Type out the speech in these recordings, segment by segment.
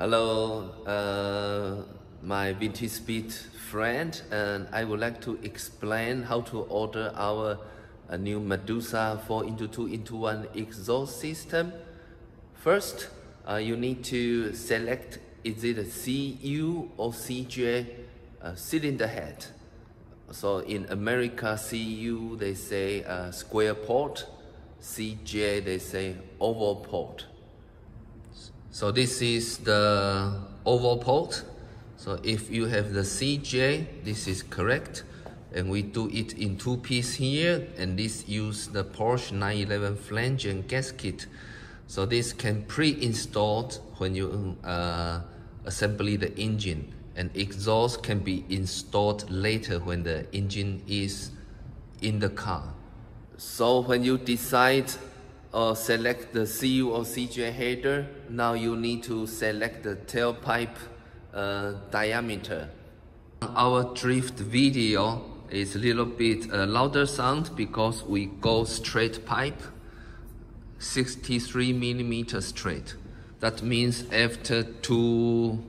Hello, uh, my Vintage Speed friend, and I would like to explain how to order our uh, new Medusa 4 into 2 into 1 exhaust system. First, uh, you need to select is it a CU or CJ uh, cylinder head. So in America, CU they say uh, square port, CJ they say oval port. So this is the oval port. So if you have the CJ, this is correct. And we do it in two piece here. And this use the Porsche 911 flange and gasket. So this can pre-installed when you uh, assembly the engine. And exhaust can be installed later when the engine is in the car. So when you decide or select the CU or CJ header, now you need to select the tailpipe uh, diameter. Our drift video is a little bit uh, louder sound because we go straight pipe, 63 millimeter straight. That means after two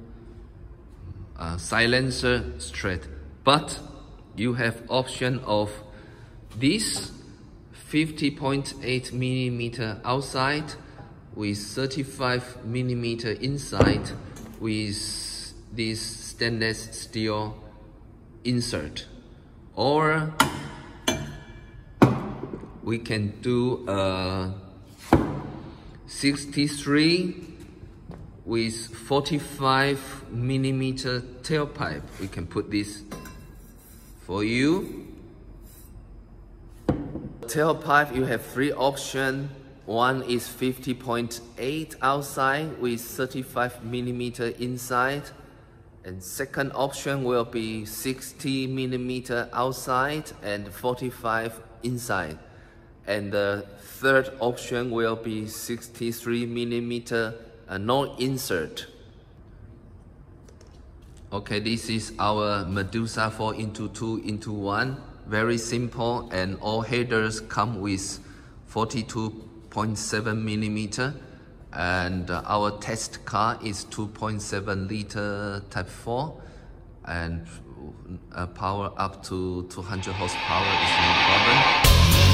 uh, silencer straight. But you have option of this 50.8 millimeter outside with 35 millimeter inside with this stainless steel insert. Or we can do a 63 with 45 millimeter tailpipe. We can put this for you tailpipe, you have three options. One is 50.8 outside with 35 millimeter inside. And second option will be 60 millimeter outside and 45 inside. And the third option will be 63 millimeter uh, no insert. Okay, this is our Medusa 4 into 2 into 1 very simple and all headers come with 42.7 millimeter and our test car is 2.7 liter type 4 and uh, power up to 200 horsepower is no problem